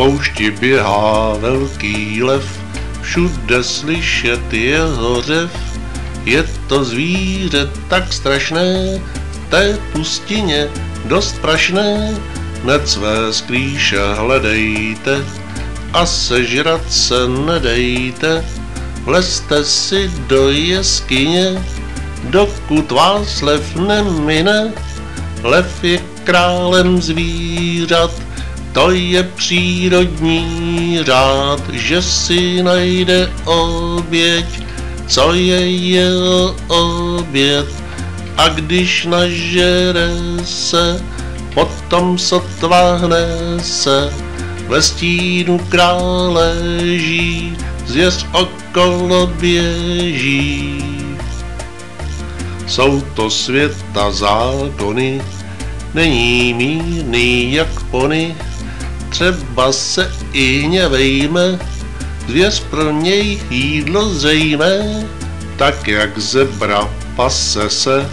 poušti běhá velký lev, všude slyšet jeho řev. Je to zvíře tak strašné, v té pustině dost prašné, hned své sklíše hledejte a sežrat se nedejte. Vlezte si do jeskyně, dokud vás lev nemine. Lev je králem zvířat, to je přírodní řád, že si najde oběť, co je jeho oběd. A když nažere se, potom sotva hne se, ve stínu krále leží, zvěř okolo běží. Jsou to světa zákony, není mírný jak pony, třeba se i hněvejme, zvěř pro něj jídlo zřejmé, tak jak zebra pase se,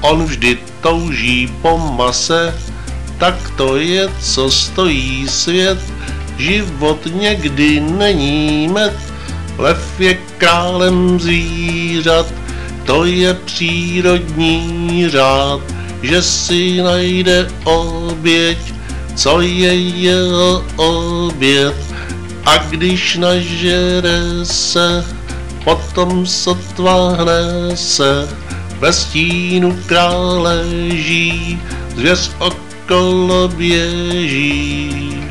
on vždy touží po mase, tak to je, co stojí svět, život někdy není med, lev je králem zvířat, to je přírodní řád, že si najde oběť, co je jeho oběd. A když nažere se, potom sotva hne se, ve stínu krále leží, zvěř okolo běží.